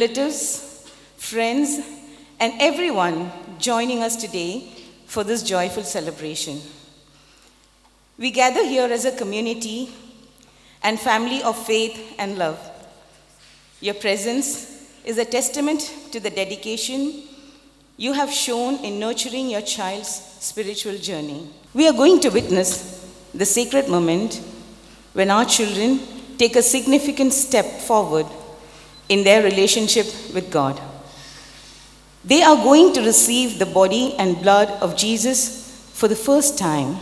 relatives, friends, and everyone joining us today for this joyful celebration. We gather here as a community and family of faith and love. Your presence is a testament to the dedication you have shown in nurturing your child's spiritual journey. We are going to witness the sacred moment when our children take a significant step forward in their relationship with God. They are going to receive the body and blood of Jesus for the first time.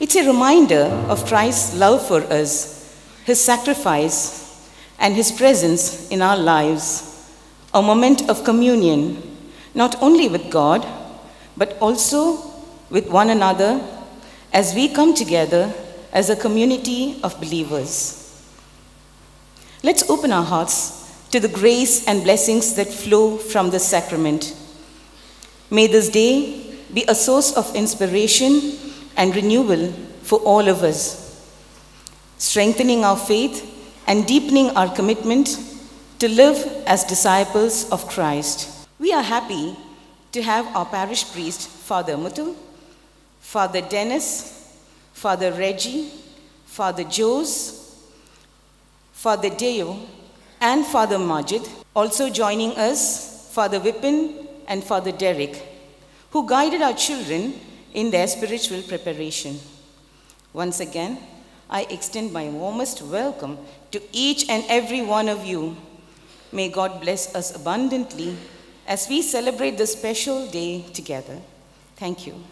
It's a reminder of Christ's love for us, his sacrifice, and his presence in our lives. A moment of communion, not only with God, but also with one another as we come together as a community of believers. Let's open our hearts to the grace and blessings that flow from the sacrament. May this day be a source of inspiration and renewal for all of us, strengthening our faith and deepening our commitment to live as disciples of Christ. We are happy to have our parish priest, Father Mutu, Father Dennis, Father Reggie, Father Jose, Father Deo, and Father Majid. Also joining us, Father Vipin and Father Derek, who guided our children in their spiritual preparation. Once again, I extend my warmest welcome to each and every one of you. May God bless us abundantly as we celebrate this special day together. Thank you.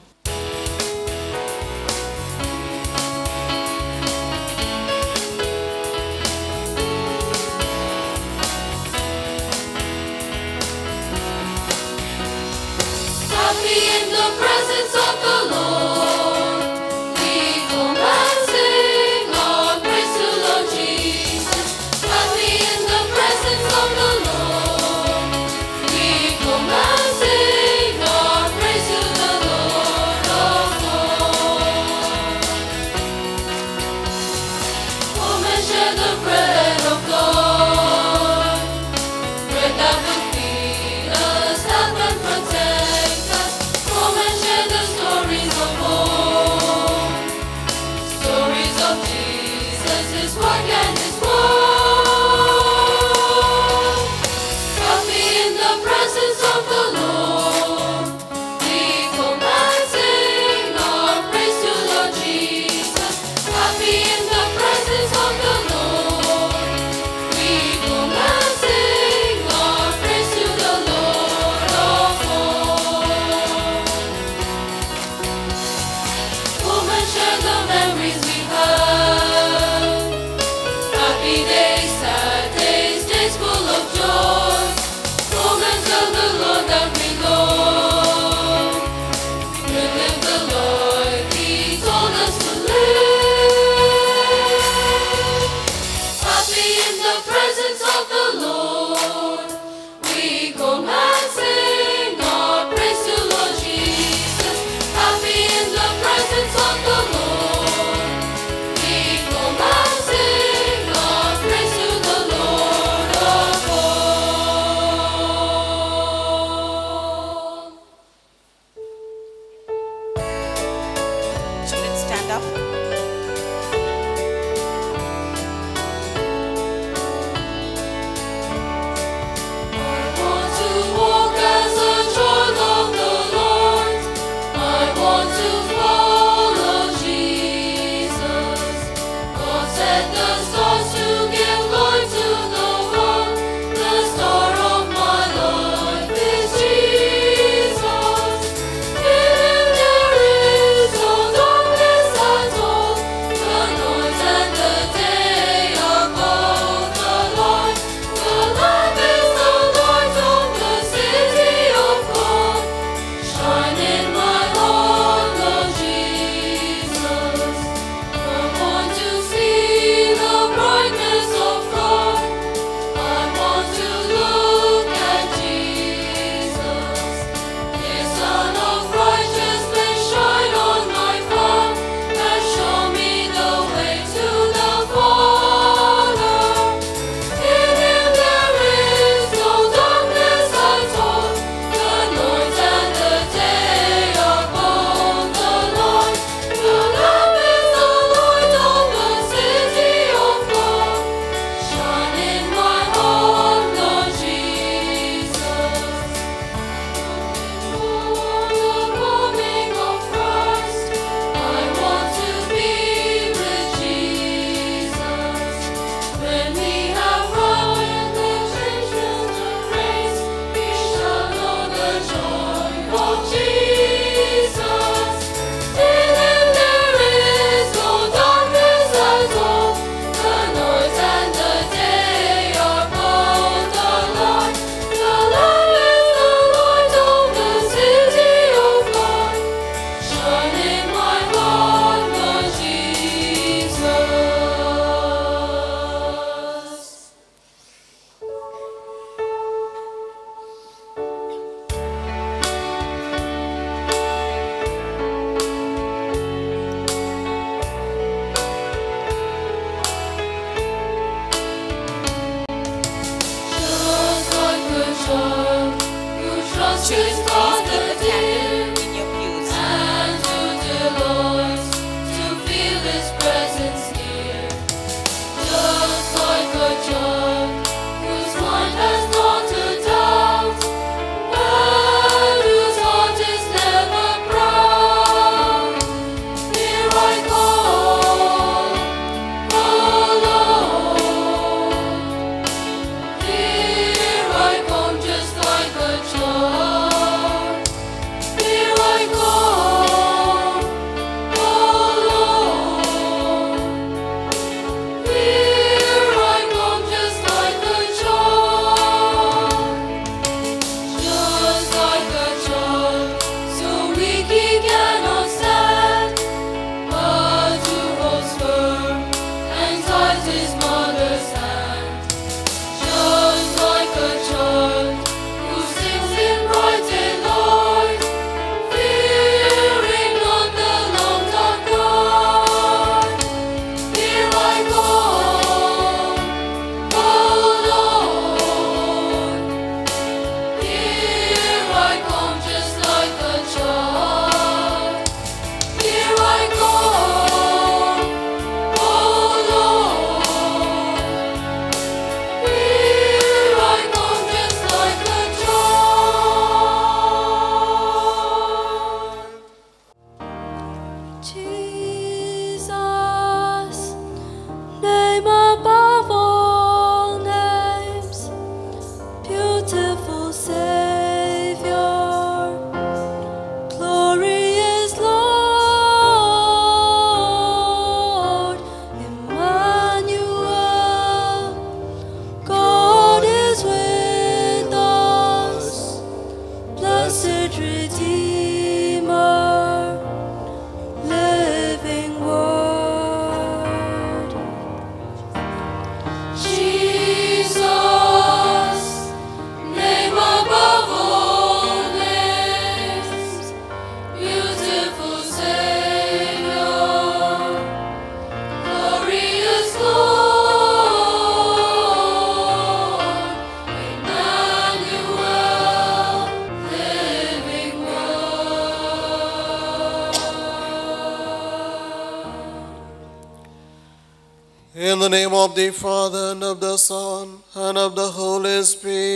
Name of the Father, and of the Son, and of the Holy Spirit.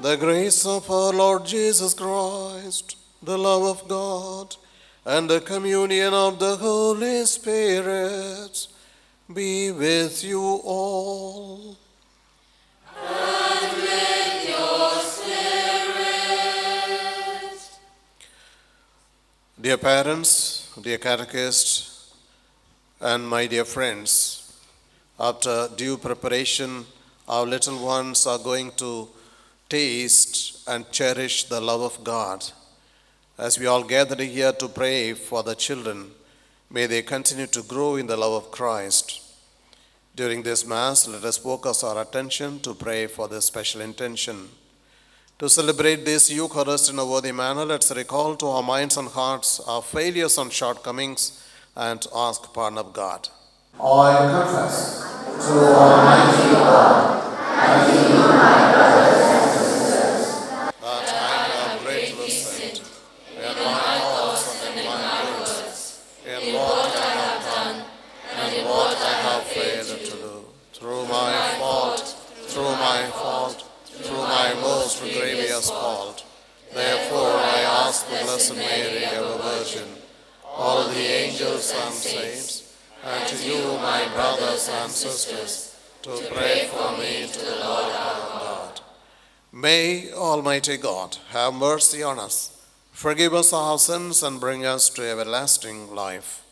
The grace of our Lord Jesus Christ, the love of God, and the communion of the Holy Spirit be with you all. And Dear parents, dear catechists, and my dear friends, after due preparation, our little ones are going to taste and cherish the love of God. As we all gather here to pray for the children, may they continue to grow in the love of Christ. During this Mass, let us focus our attention to pray for this special intention. To celebrate this Eucharist in a worthy manner, let's recall to our minds and hearts our failures and shortcomings and ask pardon of God. I confess to Almighty God and to you, my brothers Mary, ever Virgin, all the angels and saints, and to you, my brothers and sisters, to pray for me to the Lord our God. May Almighty God have mercy on us, forgive us our sins, and bring us to everlasting life.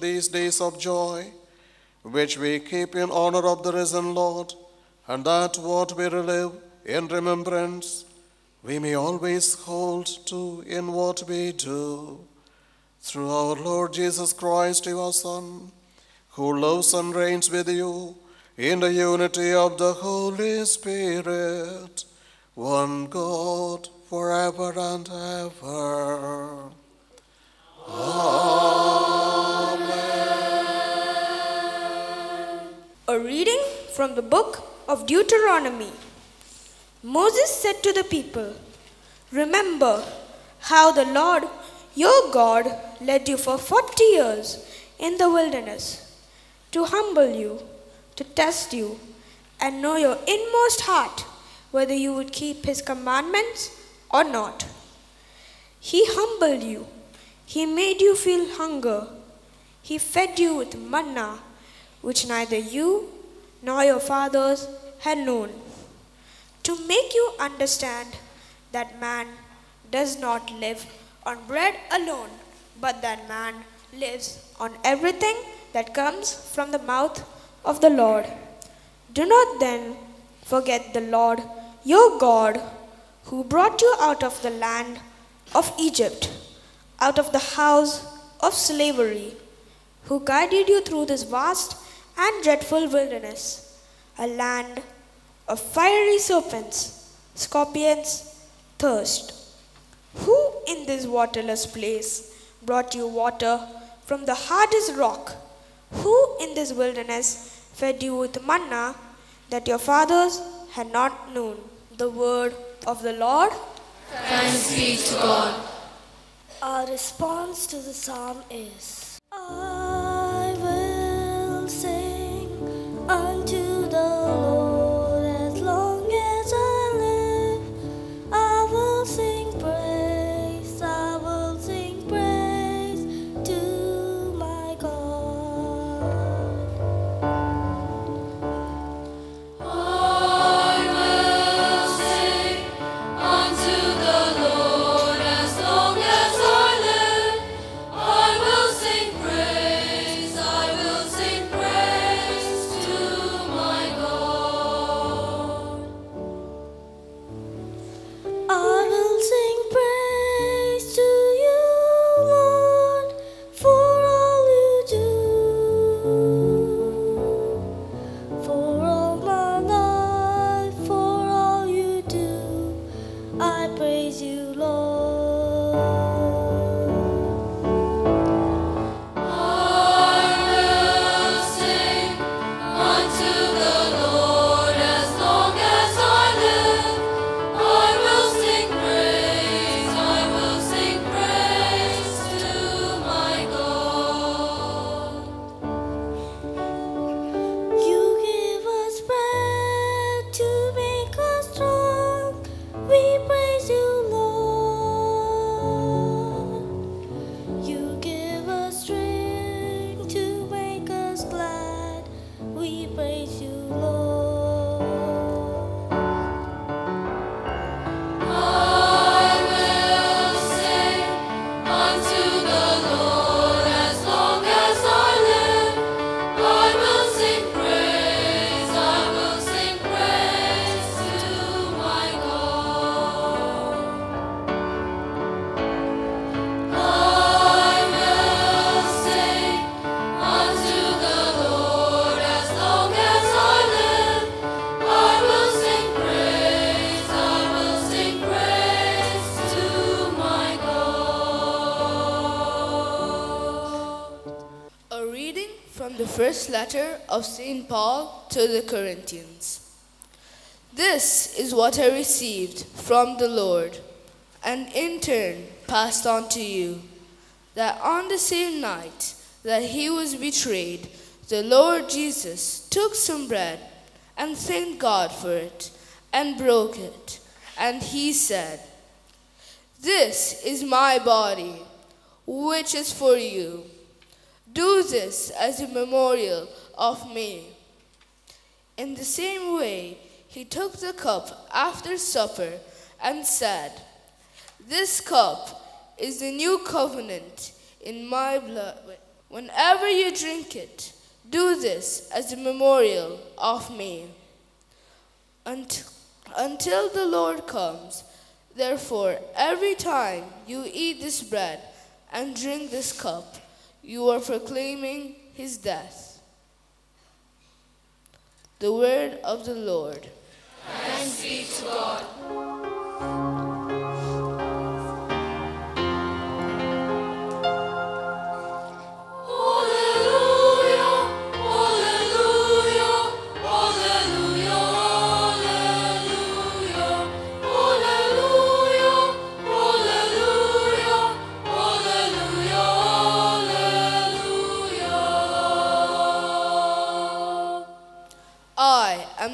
These days of joy, which we keep in honor of the risen Lord, and that what we relive in remembrance, we may always hold to in what we do. Through our Lord Jesus Christ, your Son, who lives and reigns with you in the unity of the Holy Spirit, one God, forever and ever. A reading from the book of Deuteronomy. Moses said to the people, Remember how the Lord your God led you for forty years in the wilderness to humble you, to test you, and know your inmost heart whether you would keep his commandments or not. He humbled you, he made you feel hunger, he fed you with manna which neither you nor your fathers had known, to make you understand that man does not live on bread alone, but that man lives on everything that comes from the mouth of the Lord. Do not then forget the Lord your God, who brought you out of the land of Egypt, out of the house of slavery who guided you through this vast and dreadful wilderness, a land of fiery serpents, scorpions, thirst. Who in this waterless place brought you water from the hardest rock? Who in this wilderness fed you with manna that your fathers had not known the word of the Lord. Thanks be to God. Our response to the psalm is I first letter of St. Paul to the Corinthians. This is what I received from the Lord, and in turn passed on to you that on the same night that he was betrayed, the Lord Jesus took some bread and thanked God for it and broke it. And he said, This is my body, which is for you. Do this as a memorial of me. In the same way, he took the cup after supper and said, This cup is the new covenant in my blood. Whenever you drink it, do this as a memorial of me. Unt- Until the Lord comes, therefore, every time you eat this bread and drink this cup, you are proclaiming his death. The word of the Lord. Thanks be to God.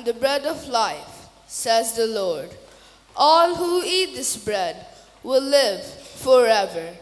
Am the bread of life, says the Lord. All who eat this bread will live forever.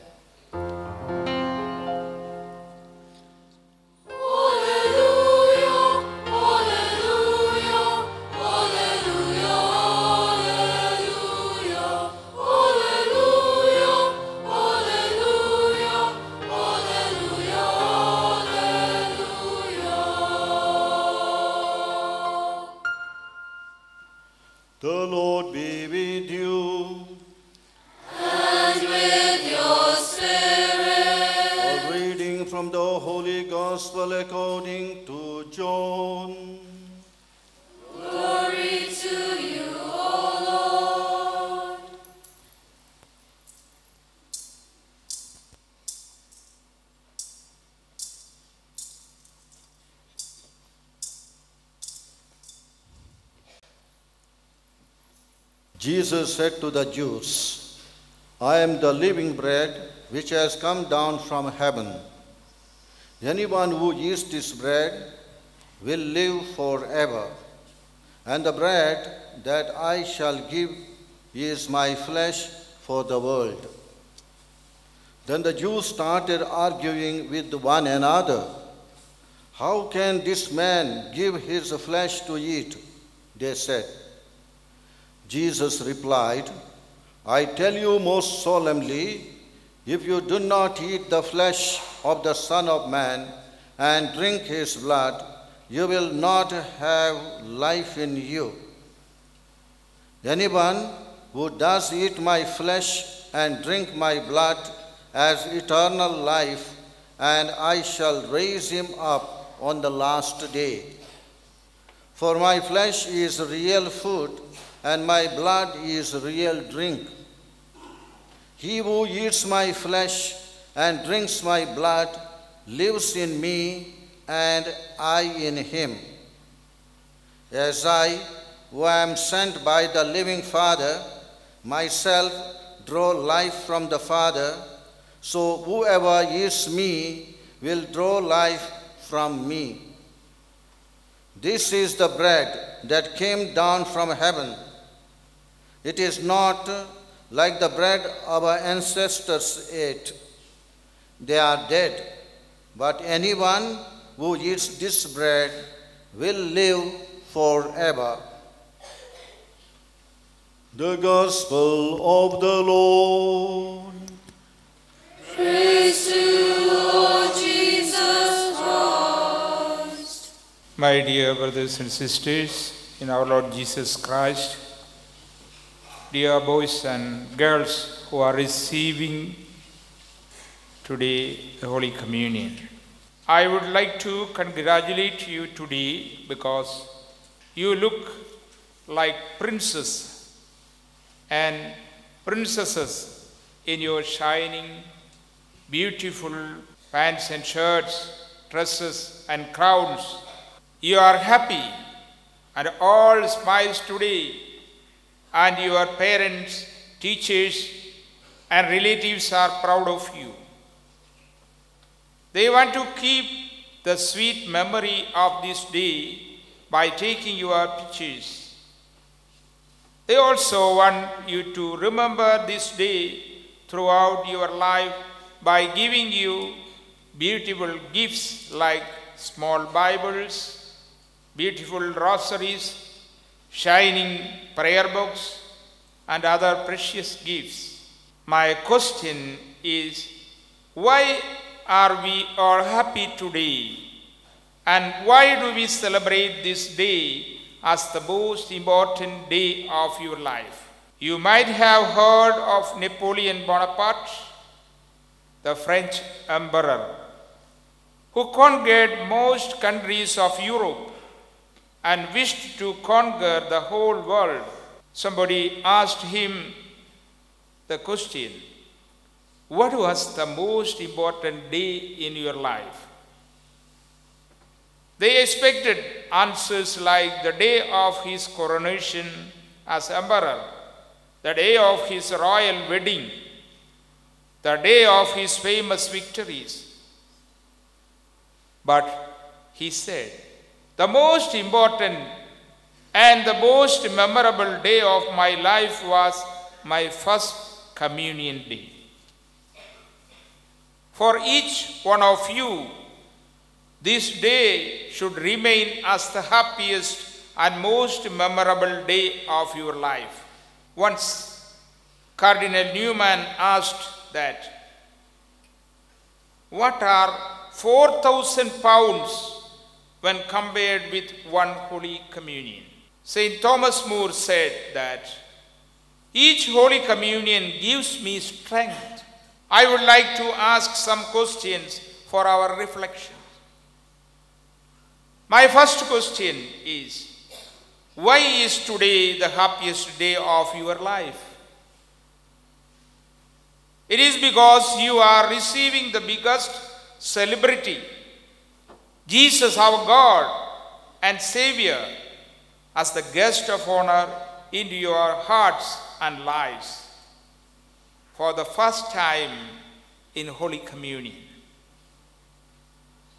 Jesus said to the Jews, I am the living bread which has come down from heaven. Anyone who eats this bread will live forever. And the bread that I shall give is my flesh for the world. Then the Jews started arguing with one another. How can this man give his flesh to eat? They said. Jesus replied, I tell you most solemnly, if you do not eat the flesh of the Son of Man and drink his blood, you will not have life in you. Anyone who does eat my flesh and drink my blood has eternal life, and I shall raise him up on the last day. For my flesh is real food, and my blood is real drink. He who eats my flesh and drinks my blood lives in me, and I in him. As I, who am sent by the living Father, myself draw life from the Father, so whoever eats me will draw life from me. This is the bread that came down from heaven. It is not like the bread our ancestors ate. They are dead, but anyone who eats this bread will live forever. The Gospel of the Lord. Praise to you, Lord Jesus Christ. My dear brothers and sisters in our Lord Jesus Christ, dear boys and girls who are receiving today the Holy Communion, I would like to congratulate you today because you look like princes and princesses in your shining, beautiful pants and shirts, dresses and crowns. You are happy and all smiles today, and your parents, teachers, and relatives are proud of you. They want to keep the sweet memory of this day by taking your pictures. They also want you to remember this day throughout your life by giving you beautiful gifts like small Bibles, beautiful rosaries, shining prayer books, and other precious gifts. My question is why are we all happy today? And why do we celebrate this day as the most important day of your life? You might have heard of Napoleon Bonaparte, the French emperor, who conquered most countries of Europe and wished to conquer the whole world. Somebody asked him the question, What was the most important day in your life? They expected answers like the day of his coronation as emperor, the day of his royal wedding, the day of his famous victories. But he said, the most important and the most memorable day of my life was my first communion day. For each one of you, this day should remain as the happiest and most memorable day of your life. Once, Cardinal Newman asked that, What are 4,000 pounds when compared with one Holy Communion? St. Thomas More said that, Each Holy Communion gives me strength. I would like to ask some questions for our reflection. My first question is why is today the happiest day of your life? It is because you are receiving the biggest celebrity, Jesus, our God and Savior, as the guest of honor into your hearts and lives for the first time in Holy Communion.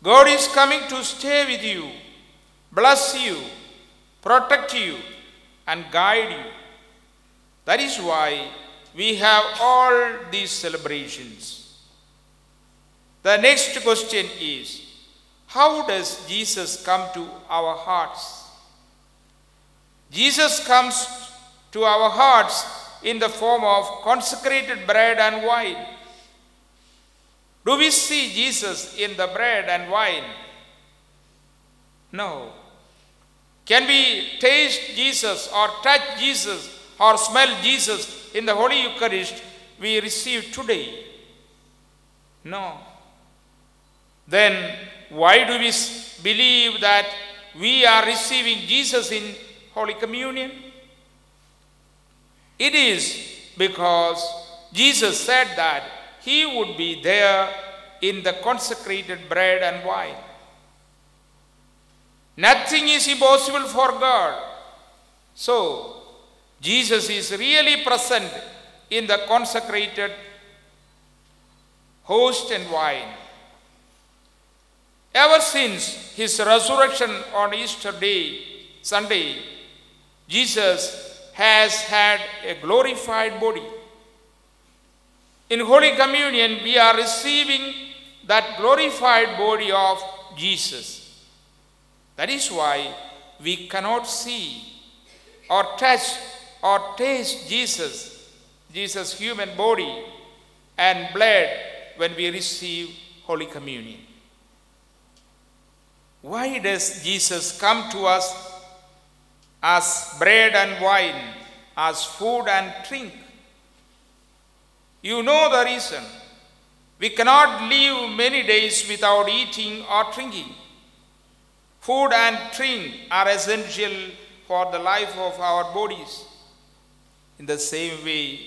God is coming to stay with you, bless you, protect you, and guide you. That is why we have all these celebrations. The next question is How does Jesus come to our hearts? Jesus comes to our hearts in the form of consecrated bread and wine. Do we see Jesus in the bread and wine? No. Can we taste Jesus or touch Jesus or smell Jesus in the Holy Eucharist we receive today? No. Then why do we believe that we are receiving Jesus in Holy Communion? It is because Jesus said that he would be there in the consecrated bread and wine. Nothing is impossible for God. So, Jesus is really present in the consecrated host and wine. Ever since his resurrection on Easter Day, Sunday, Jesus has had a glorified body. In Holy Communion, we are receiving that glorified body of Jesus. That is why we cannot see or touch or taste Jesus, Jesus' human body and blood when we receive Holy Communion. Why does Jesus come to us as bread and wine, as food and drink? You know the reason. We cannot live many days without eating or drinking. Food and drink are essential for the life of our bodies. In the same way,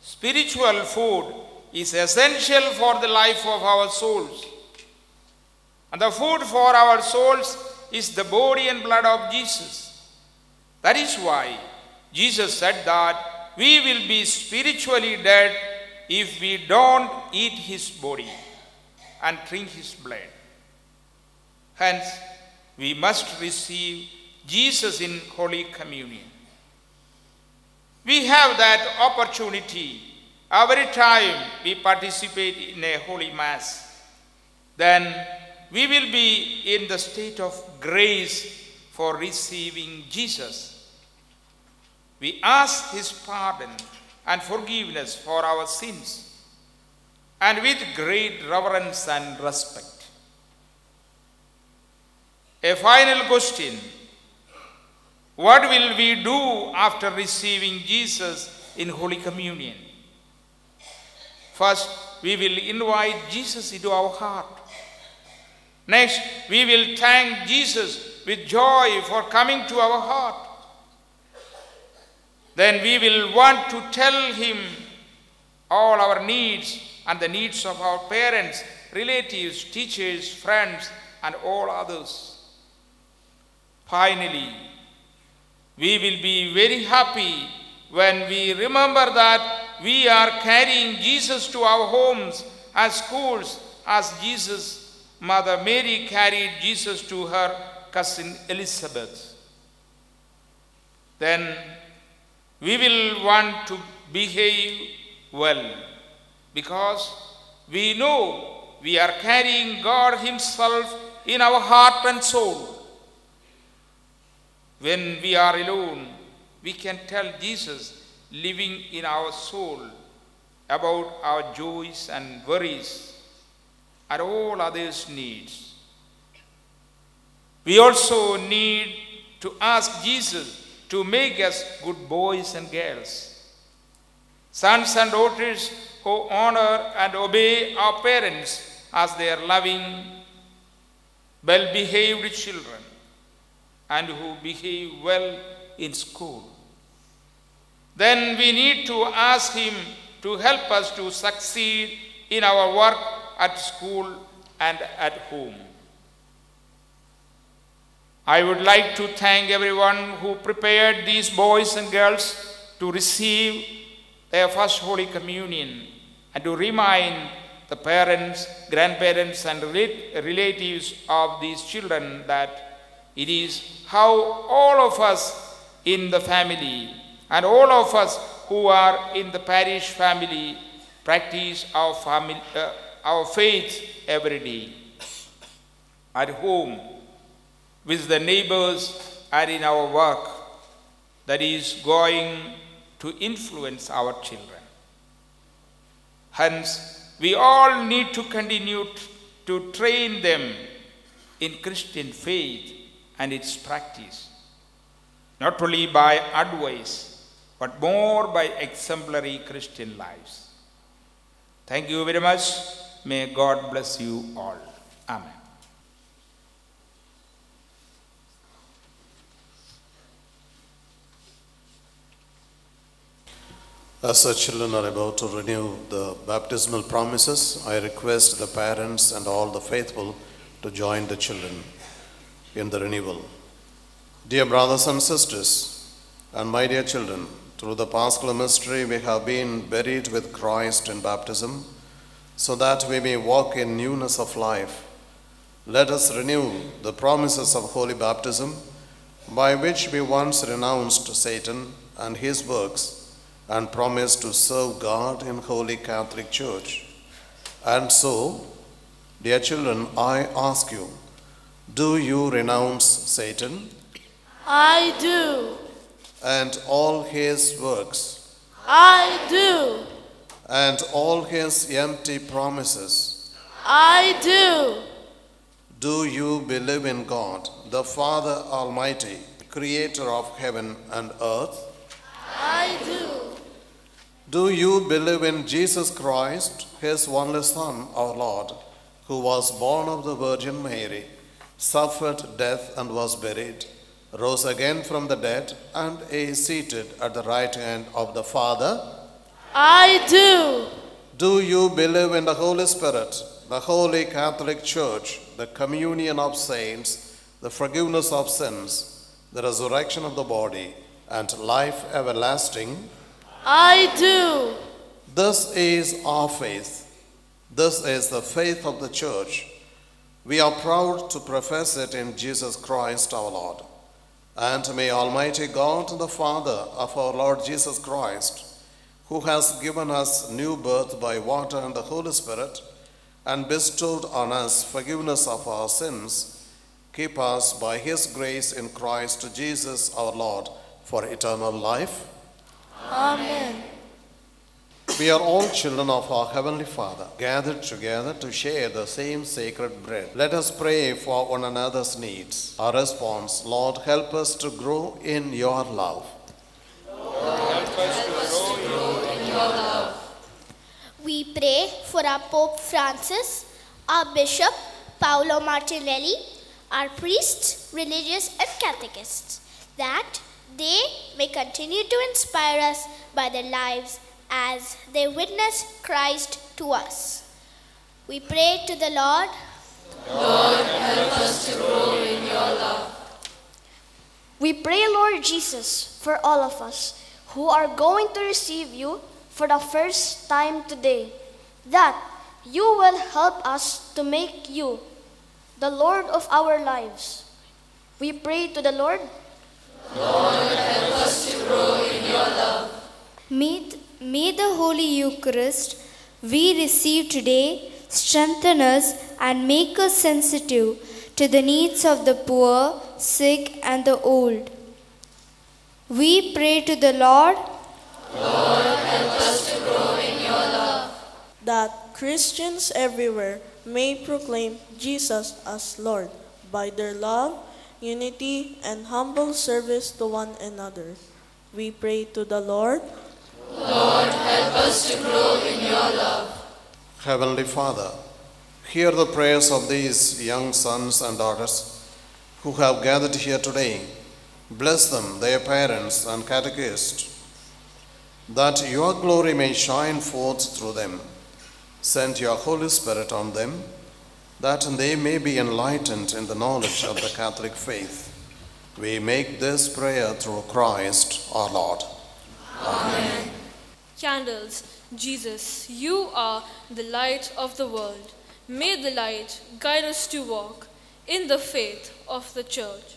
spiritual food is essential for the life of our souls. And the food for our souls is the body and blood of Jesus. That is why Jesus said that we will be spiritually dead if we don't eat his body and drink his blood. Hence, we must receive Jesus in Holy Communion. We have that opportunity every time we participate in a Holy Mass. Then we will be in the state of grace for receiving Jesus. We ask His pardon and forgiveness for our sins and with great reverence and respect. A final question What will we do after receiving Jesus in Holy Communion? First, we will invite Jesus into our heart. Next, we will thank Jesus with joy for coming to our heart. Then we will want to tell him all our needs and the needs of our parents, relatives, teachers, friends, and all others. Finally, we will be very happy when we remember that we are carrying Jesus to our homes and schools as Jesus' mother Mary carried Jesus to her cousin Elizabeth. Then we will want to behave well because we know we are carrying God Himself in our heart and soul. When we are alone, we can tell Jesus living in our soul about our joys and worries and all others' needs. We also need to ask Jesus to make us good boys and girls, sons and daughters who honor and obey our parents as their loving, well behaved children and who behave well in school. Then we need to ask Him to help us to succeed in our work at school and at home. I would like to thank everyone who prepared these boys and girls to receive their first Holy Communion and to remind the parents, grandparents, and relatives of these children that it is how all of us in the family and all of us who are in the parish family practice our, family, uh, our faith every day. At home, with the neighbors, and in our work that is going to influence our children. Hence, we all need to continue to train them in Christian faith and its practice, not only by advice, but more by exemplary Christian lives. Thank you very much. May God bless you all. Amen. As the children are about to renew the baptismal promises, I request the parents and all the faithful to join the children in the renewal. Dear brothers and sisters, and my dear children, through the Paschal mystery we have been buried with Christ in baptism, so that we may walk in newness of life. Let us renew the promises of holy baptism, by which we once renounced Satan and his works and promised to serve God in Holy Catholic Church. And so, dear children, I ask you, do you renounce Satan I do. and all his works I do. And all his empty promises? I do. Do you believe in God, the Father Almighty, creator of heaven and earth? I do. Do you believe in Jesus Christ, his only Son, our Lord, who was born of the Virgin Mary, suffered death and was buried, rose again from the dead, and is seated at the right hand of the Father? I do. Do you believe in the Holy Spirit, the Holy Catholic Church, the communion of saints, the forgiveness of sins, the resurrection of the body, and life everlasting? I do. This is our faith. This is the faith of the church. We are proud to profess it in Jesus Christ our Lord. And may Almighty God, the Father of our Lord Jesus Christ, who has given us new birth by water and the Holy Spirit, and bestowed on us forgiveness of our sins, keep us by his grace in Christ Jesus our Lord for eternal life. Amen. We are all children of our Heavenly Father, gathered together to share the same sacred bread. Let us pray for one another's needs. Our response, Lord, help us to grow in your love. We pray for our Pope Francis, our Bishop Paolo Martinelli, our priests, religious, and catechists, that they may continue to inspire us by their lives as they witness Christ to us. We pray to the Lord. Lord, help us to grow in your love. We pray, Lord Jesus, for all of us who are going to receive you for the first time today, that you will help us to make you the Lord of our lives. We pray to the Lord. Lord, help us to grow in your love. May, may the Holy Eucharist we receive today strengthen us and make us sensitive to the needs of the poor, sick, and the old. We pray to the Lord that Christians everywhere may proclaim Jesus as Lord by their love, unity, and humble service to one another. We pray to the Lord. Lord, help us to grow in your love. Heavenly Father, hear the prayers of these young sons and daughters who have gathered here today. Bless them, their parents and catechists, that your glory may shine forth through them. Send your Holy Spirit on them, that they may be enlightened in the knowledge of the Catholic faith. We make this prayer through Christ our Lord. Amen. Candles, Jesus, you are the light of the world. May the light guide us to walk in the faith of the church.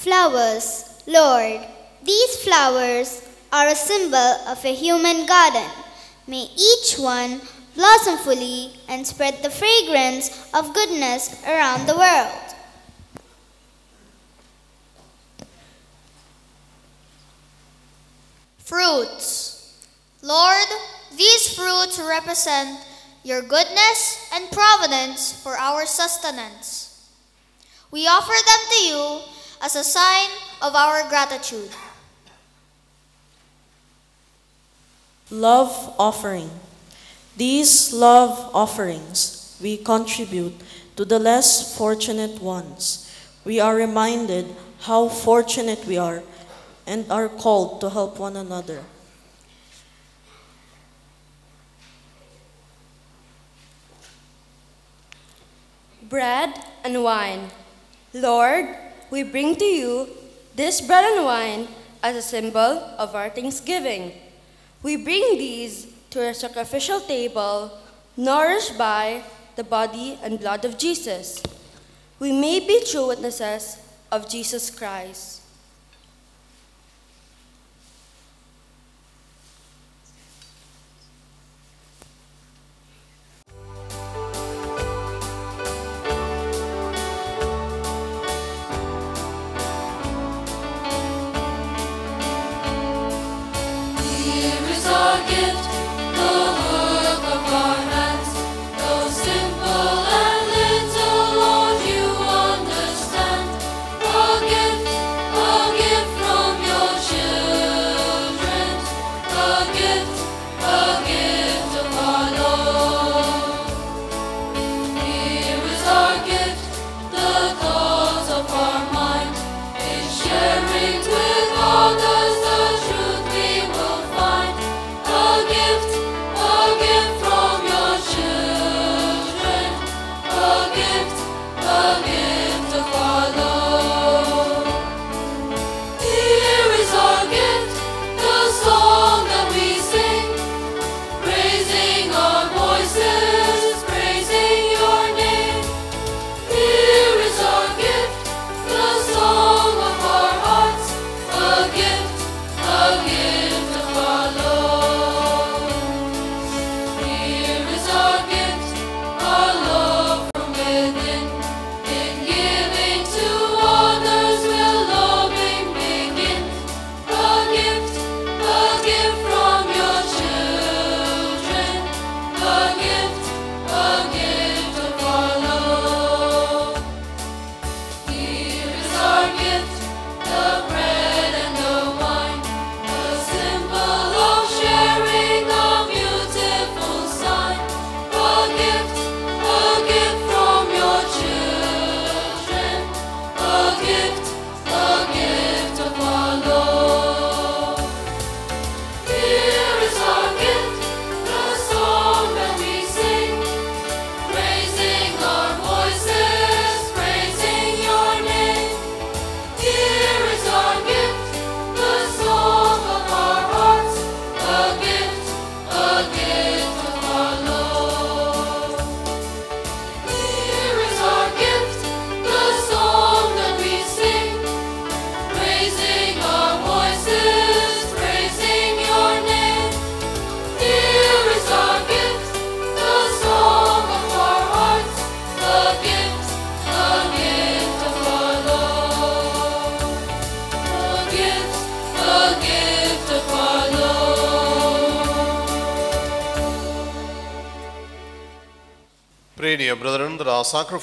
Flowers, Lord, these flowers are a symbol of a human garden. May each one blossom fully and spread the fragrance of goodness around the world. Fruits. Lord, these fruits represent your goodness and providence for our sustenance. We offer them to you as a sign of our gratitude. Love offering. These love offerings we contribute to the less fortunate ones. We are reminded how fortunate we are and are called to help one another. bread and wine. Lord, we bring to you this bread and wine as a symbol of our thanksgiving. We bring these to a sacrificial table nourished by the body and blood of Jesus. We may be true witnesses of Jesus Christ.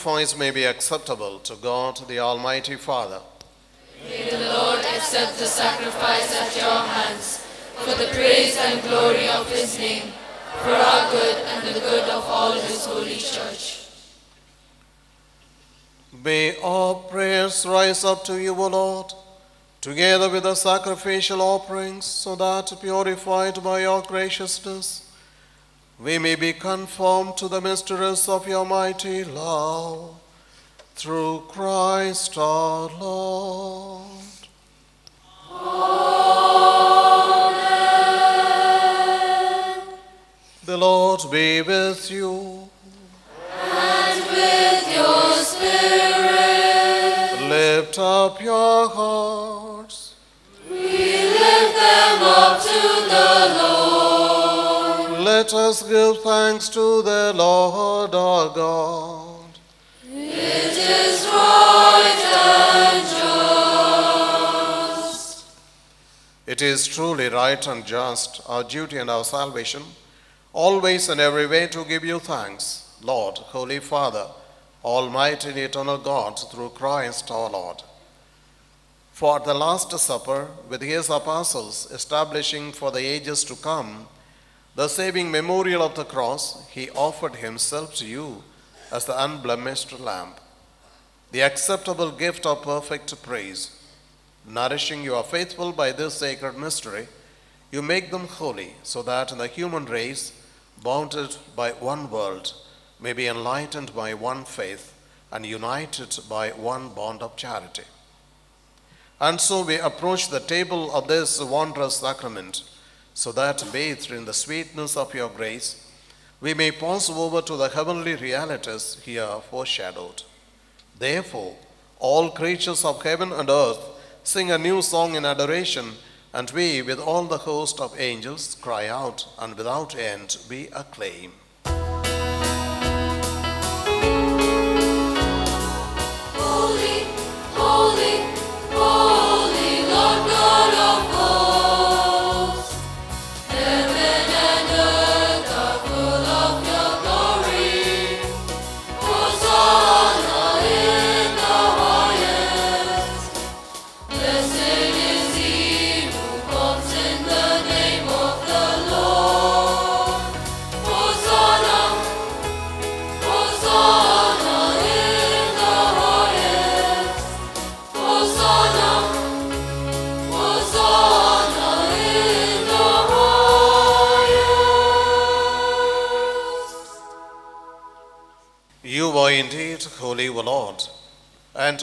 Sacrifice may be acceptable to God, the Almighty Father. May the Lord accept the sacrifice at your hands for the praise and glory of his name, for our good and the good of all his holy church. May our prayers rise up to you, O Lord, together with the sacrificial offerings, so that, purified by your graciousness, we may be conformed to the mysteries of your mighty love. Through Christ our Lord. Amen. The Lord be with you. And with your spirit, Lift up your hearts. Let us give thanks to the Lord our God. It is right and just. It is truly right and just, our duty and our salvation, always and every way to give you thanks, Lord, Holy Father, Almighty and eternal God, through Christ our Lord. For at the Last Supper, with his apostles, establishing for the ages to come the saving memorial of the cross, he offered himself to you as the unblemished lamb, the acceptable gift of perfect praise. Nourishing your faithful by this sacred mystery, you make them holy, so that the human race, bounded by one world, may be enlightened by one faith and united by one bond of charity. And so we approach the table of this wondrous sacrament, so that, bathed in the sweetness of your grace, we may pass over to the heavenly realities here foreshadowed. Therefore, all creatures of heaven and earth sing a new song in adoration, and we, with all the host of angels, cry out, and without end we acclaim. Holy, holy, holy Lord God of hosts.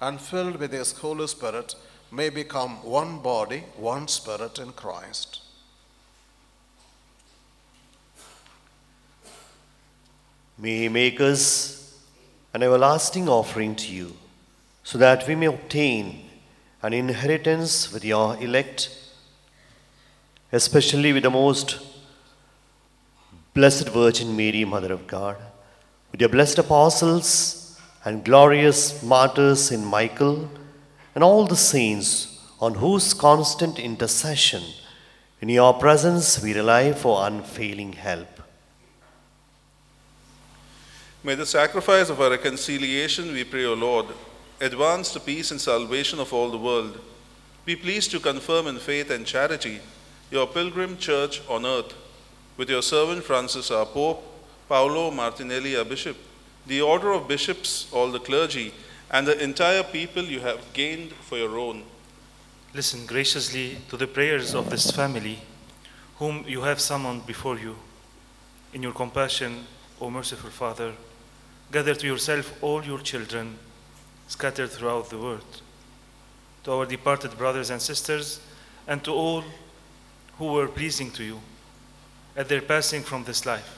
and filled with his Holy Spirit may become one body, one spirit in Christ. May he make us an everlasting offering to you, so that we may obtain an inheritance with your elect, especially with the most blessed Virgin Mary, Mother of God, with your blessed apostles and glorious martyrs in Michael, and all the saints on whose constant intercession in your presence we rely for unfailing help. May the sacrifice of our reconciliation, we pray, O Lord, advance the peace and salvation of all the world. Be pleased to confirm in faith and charity your pilgrim church on earth, with your servant Francis, our Pope, Paolo Martinelli, our Bishop, the order of bishops, all the clergy, and the entire people you have gained for your own. Listen graciously to the prayers of this family, whom you have summoned before you. In your compassion, O merciful Father, gather to yourself all your children scattered throughout the world. To our departed brothers and sisters, and to all who were pleasing to you at their passing from this life,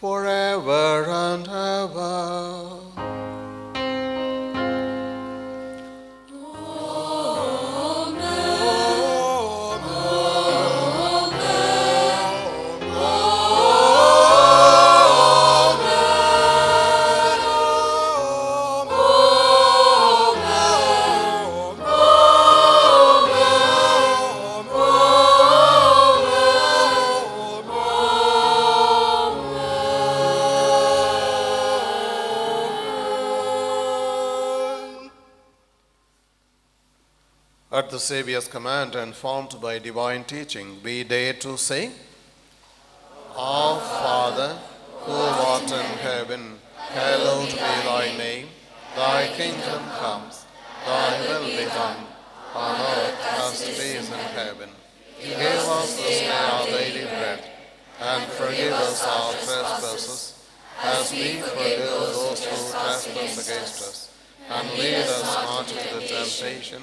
forever and ever. The Saviour's command and formed by divine teaching, we dare to say, Our Father, who art in heaven, hallowed be thy name. Thy kingdom comes, thy will be done, on earth as it is in heaven. Give us this day our daily bread, and forgive us our trespasses, as we forgive those who trespass against us. And lead us not into temptation,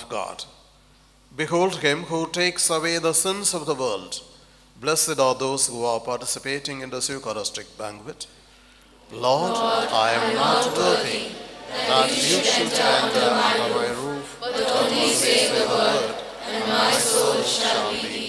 of God. Behold him who takes away the sins of the world. Blessed are those who are participating in the Eucharistic banquet. Lord, Lord I am not worthy that you should enter under my roof, but only say the word, and my soul shall be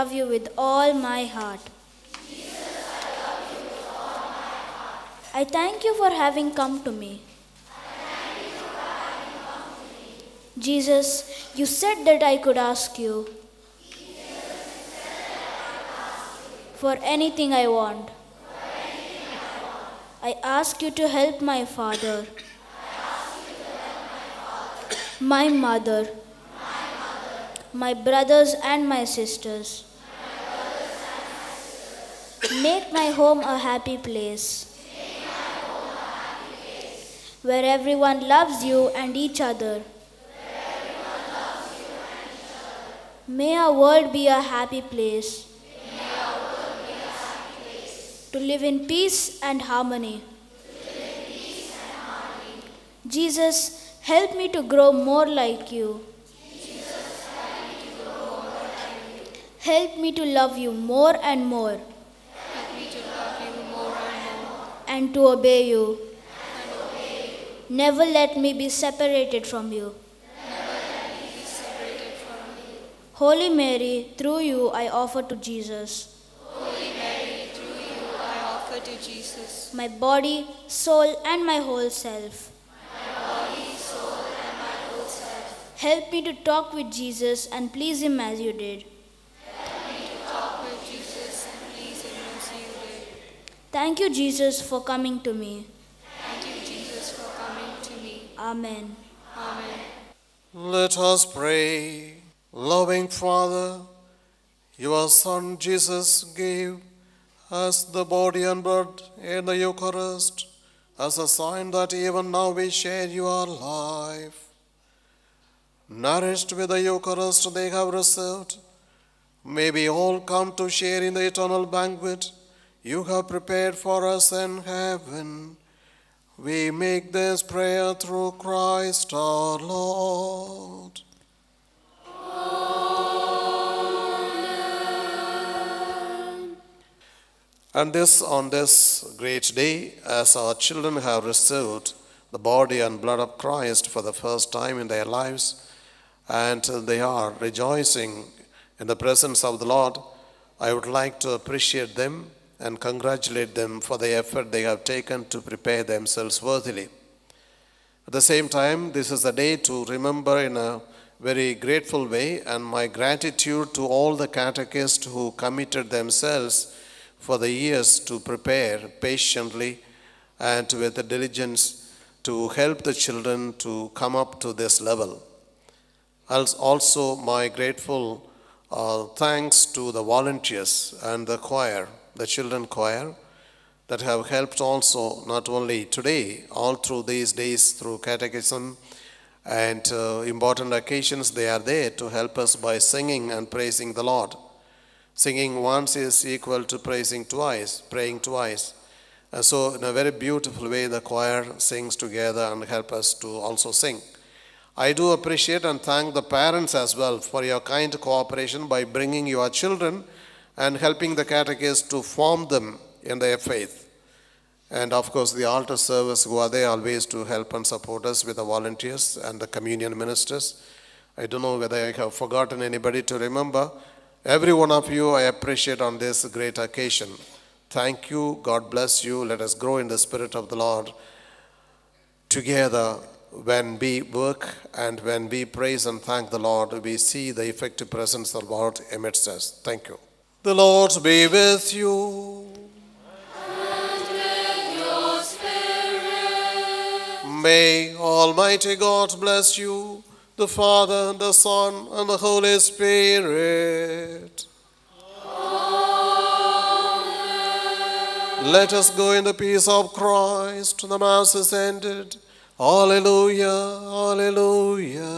Love you with all my heart. I thank you for having come to me. Jesus, you said that I could ask you for anything I want. I ask you to help my father, my mother, my brothers and my sisters. Make my home a happy place where everyone loves you and each other. May our world be a happy place to live in peace and harmony. Jesus, help me to grow more like you. Help me to love you more and more and to obey you. Never let me be separated from you. Holy Mary, through you I offer to Jesus Holy Mary, through you I offer to Jesus my body, soul, and my whole self. my body, soul, and my whole self. Help me to talk with Jesus and please Him as you did. Help me to talk with Jesus and please Him as you did. Thank you, Jesus, for coming to me. Thank you, Jesus, for coming to me. Amen. Amen. Let us pray. Loving Father, your Son Jesus gave us the body and blood in the Eucharist as a sign that even now we share your life. Nourished with the Eucharist they have received, may we all come to share in the eternal banquet you have prepared for us in heaven. We make this prayer through Christ our Lord. And this on this great day, as our children have received the body and blood of Christ for the first time in their lives, and they are rejoicing in the presence of the Lord, I would like to appreciate them and congratulate them for the effort they have taken to prepare themselves worthily. At the same time, this is a day to remember in a very grateful way, and my gratitude to all the catechists who committed themselves for the years to prepare patiently and with the diligence to help the children to come up to this level. Also, my grateful uh, thanks to the volunteers and the choir, the children choir, that have helped also not only today, all through these days through catechism and uh, important occasions, they are there to help us by singing and praising the Lord. Singing once is equal to praising twice, praying twice. And so, in a very beautiful way, the choir sings together and help us to also sing. I do appreciate and thank the parents as well for your kind cooperation by bringing your children and helping the catechists to form them in their faith. And of course, the altar service who are there always to help and support us with the volunteers and the communion ministers. I don't know whether I have forgotten anybody to remember. Every one of you I appreciate on this great occasion. Thank you. God bless you. Let us grow in the Spirit of the Lord together when we work and when we praise and thank the Lord, we see the effective presence of the Lord amidst us. Thank you. The Lord be with you. And with your spirit. May Almighty God bless you, the Father, the Son, and the Holy Spirit. Amen. Let us go in the peace of Christ. The Mass is ended. Hallelujah, hallelujah.